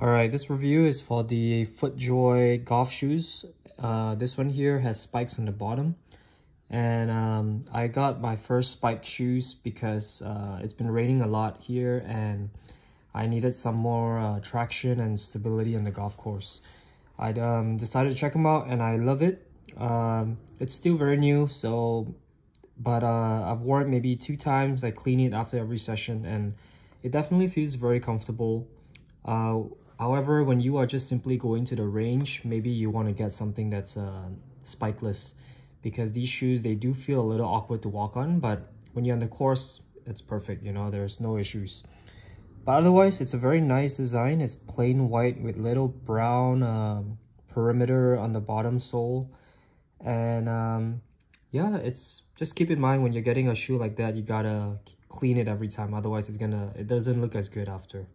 All right, this review is for the FootJoy golf shoes. Uh, this one here has spikes on the bottom. And um, I got my first spike shoes because uh, it's been raining a lot here and I needed some more uh, traction and stability on the golf course. I um, decided to check them out and I love it. Um, it's still very new, so but uh, I've worn it maybe two times. I clean it after every session and it definitely feels very comfortable. Uh, However, when you are just simply going to the range, maybe you want to get something that's uh, spikeless because these shoes, they do feel a little awkward to walk on, but when you're on the course, it's perfect, you know, there's no issues. But otherwise, it's a very nice design. It's plain white with little brown um, perimeter on the bottom sole. And um, yeah, it's just keep in mind when you're getting a shoe like that, you gotta clean it every time. Otherwise, it's gonna, it doesn't look as good after.